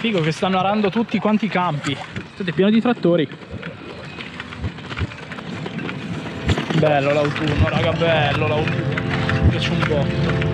Figo che stanno arando tutti quanti i campi. Siete pieno di trattori. Bello l'autunno, raga, bello l'autunno. Mi piace un botto.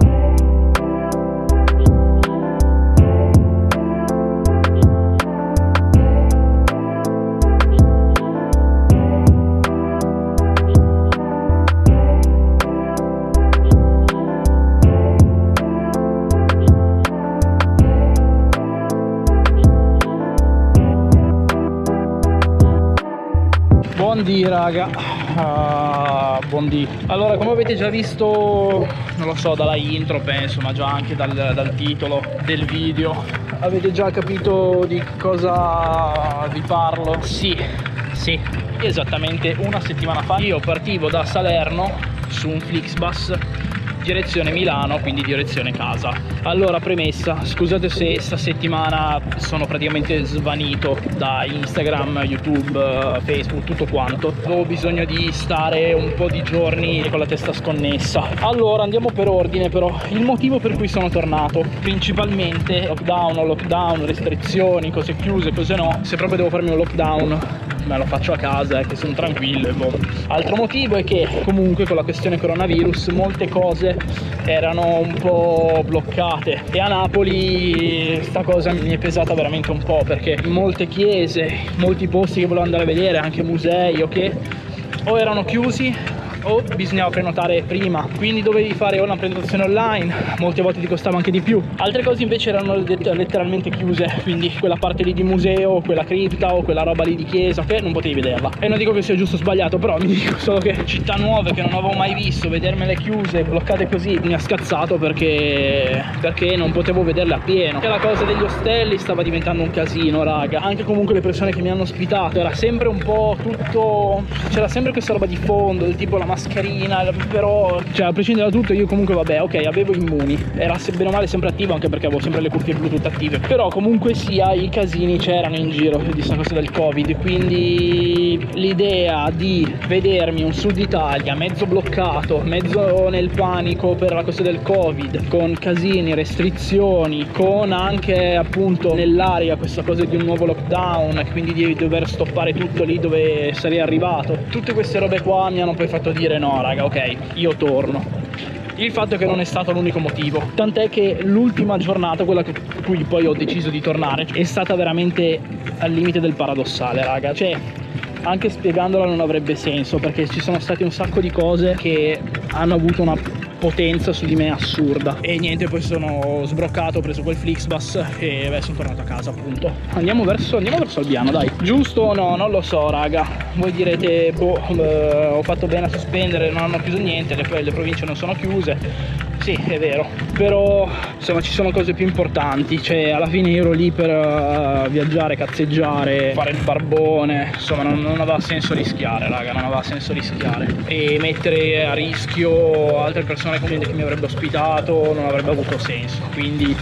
Buondì raga, uh, buondì. Allora come avete già visto, non lo so dalla intro penso, ma già anche dal, dal titolo del video, avete già capito di cosa vi parlo? Sì, sì, esattamente una settimana fa io partivo da Salerno su un Flixbus direzione Milano, quindi direzione casa. Allora, premessa, scusate se sta settimana sono praticamente svanito da Instagram, YouTube, Facebook, tutto quanto. Avevo bisogno di stare un po' di giorni con la testa sconnessa. Allora, andiamo per ordine però. Il motivo per cui sono tornato, principalmente lockdown lockdown, restrizioni, cose chiuse, cose no. Se proprio devo farmi un lockdown me lo faccio a casa e eh, che sono tranquillo e boh. Altro motivo è che comunque con la questione coronavirus molte cose erano un po' bloccate e a Napoli sta cosa mi è pesata veramente un po' perché molte chiese, molti posti che volevo andare a vedere, anche musei o che o erano chiusi o bisognava prenotare prima. Quindi dovevi fare o una prenotazione online molte volte ti costava anche di più. Altre cose invece erano letteralmente chiuse quindi quella parte lì di museo quella cripta o quella roba lì di chiesa che non potevi vederla. E non dico che sia giusto o sbagliato però mi dico solo che città nuove che non avevo mai visto vedermele chiuse bloccate così mi ha scazzato perché perché non potevo vederle a pieno che la cosa degli ostelli stava diventando un casino raga. Anche comunque le persone che mi hanno ospitato era sempre un po' tutto c'era sempre questa roba di fondo del tipo la mascherina, però, cioè a prescindere da tutto io comunque vabbè, ok, avevo immuni, era bene o male sempre attivo anche perché avevo sempre le cuffie Bluetooth attive, però comunque sia i casini c'erano in giro di questa cosa del Covid, quindi l'idea di vedermi un sud Italia mezzo bloccato, mezzo nel panico per la cosa del Covid, con casini, restrizioni, con anche appunto nell'aria questa cosa di un nuovo lockdown, quindi di dover stoppare tutto lì dove sarei arrivato. Tutte queste robe qua mi hanno poi fatto dire no raga ok io torno. Il fatto è che non è stato l'unico motivo. Tant'è che l'ultima giornata quella che cui poi ho deciso di tornare è stata veramente al limite del paradossale raga. Cioè anche spiegandola non avrebbe senso perché ci sono state un sacco di cose che hanno avuto una potenza su di me assurda. E niente poi sono sbroccato ho preso quel Flixbus e beh sono tornato a casa appunto. Andiamo verso andiamo verso Albiano dai. Giusto o no? Non lo so raga. Voi direte boh eh, ho fatto bene a sospendere non hanno chiuso niente le, le province non sono chiuse sì, è vero, però insomma ci sono cose più importanti, cioè alla fine ero lì per uh, viaggiare, cazzeggiare, fare il barbone, insomma non, non, aveva senso rischiare, raga, non aveva senso rischiare. E mettere a rischio altre persone che mi avrebbe ospitato non avrebbe avuto senso, quindi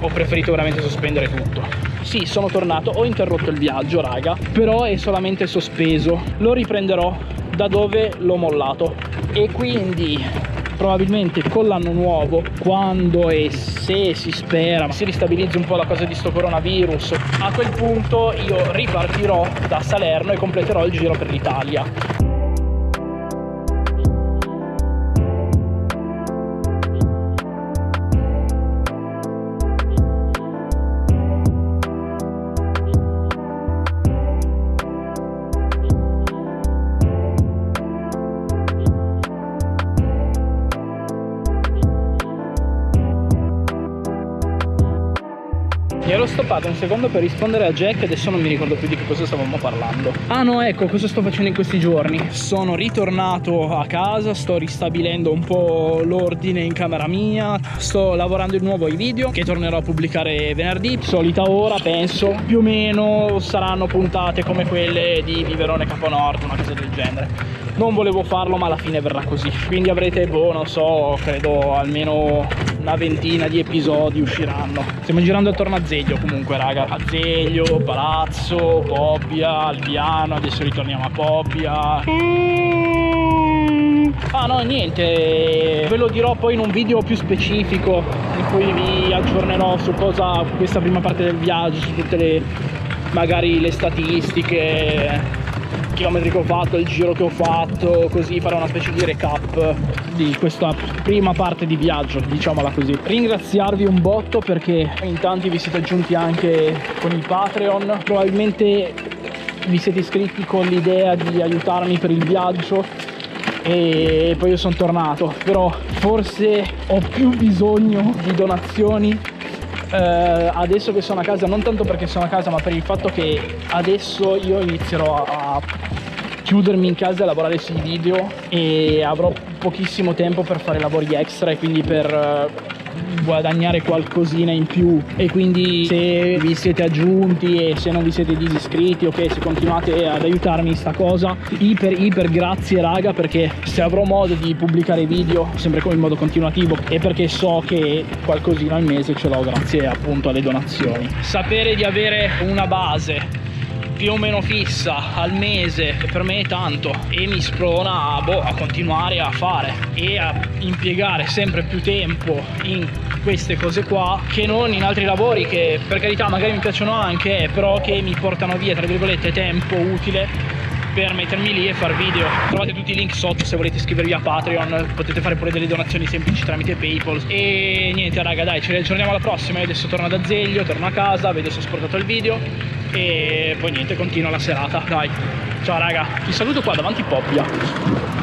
ho preferito veramente sospendere tutto. Sì, sono tornato, ho interrotto il viaggio, raga, però è solamente sospeso, lo riprenderò da dove l'ho mollato. E quindi probabilmente con l'anno nuovo quando e se si spera si ristabilizzi un po' la cosa di sto coronavirus. A quel punto io ripartirò da Salerno e completerò il giro per l'Italia Mi ero stoppato un secondo per rispondere a Jack adesso non mi ricordo più di che cosa stavamo parlando. Ah no, ecco, cosa sto facendo in questi giorni? Sono ritornato a casa, sto ristabilendo un po' l'ordine in camera mia, sto lavorando di nuovo ai video che tornerò a pubblicare venerdì, solita ora penso, più o meno saranno puntate come quelle di Viverone Caponord, una cosa del genere non volevo farlo ma alla fine verrà così. Quindi avrete boh non so credo almeno una ventina di episodi usciranno. Stiamo girando attorno a Zeglio comunque raga. A Zeglio, Palazzo, Pobbia, Albiano adesso ritorniamo a Pobbia. Ah no, niente, ve lo dirò poi in un video più specifico in cui vi aggiornerò su cosa questa prima parte del viaggio, su tutte le magari le statistiche chilometri che ho fatto, il giro che ho fatto, così farò una specie di recap di questa prima parte di viaggio, diciamola così. Ringraziarvi un botto perché in tanti vi siete aggiunti anche con il Patreon, probabilmente vi siete iscritti con l'idea di aiutarmi per il viaggio e poi io sono tornato però forse ho più bisogno di donazioni eh, adesso che sono a casa non tanto perché sono a casa ma per il fatto che adesso io inizierò a, chiudermi in casa e lavorare sui video e avrò pochissimo tempo per fare lavori extra e quindi per eh, guadagnare qualcosina in più. E quindi se vi siete aggiunti e se non vi siete disiscritti ok se continuate ad aiutarmi in sta cosa iper iper grazie raga perché se avrò modo di pubblicare video sempre in modo continuativo e perché so che qualcosina al mese ce l'ho grazie appunto alle donazioni. Sapere di avere una base più o meno fissa al mese per me è tanto e mi sprona boh, a continuare a fare e a impiegare sempre più tempo in queste cose qua che non in altri lavori che per carità magari mi piacciono anche però che mi portano via tra virgolette tempo utile per mettermi lì e far video. Trovate tutti i link sotto se volete iscrivervi a Patreon potete fare pure delle donazioni semplici tramite Paypal. E niente raga dai ci aggiorniamo alla prossima. Io adesso torno da Zeglio torno a casa vedo se ho sportato il video e poi niente continua la serata dai. Ciao raga. Vi saluto qua davanti Poppia